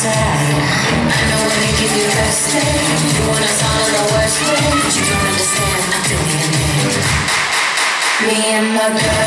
I know when I make you feel rested You wanna sound on the worst way You don't understand, I'm feeling it Me and my girl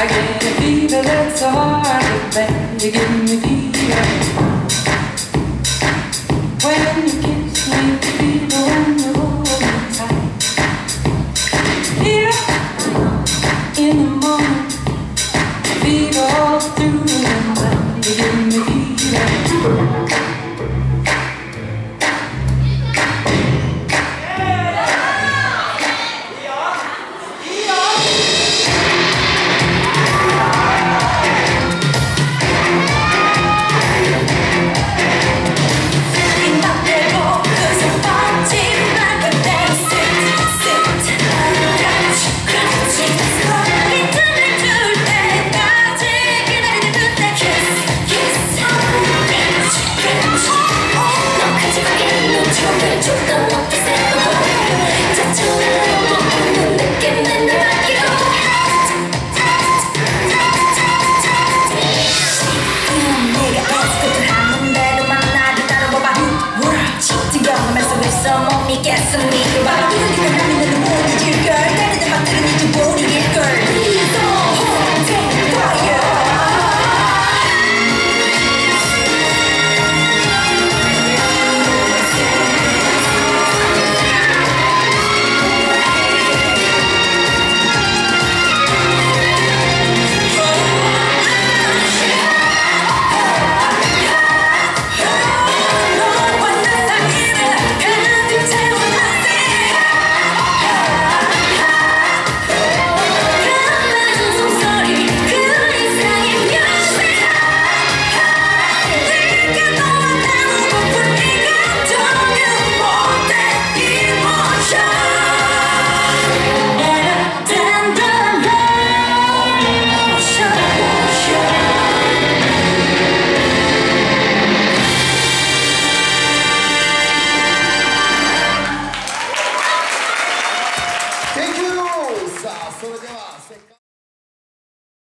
I get a fever that's so hard to bend. You give me fever. When you kiss me, fever when you hold me tight. Fever. in the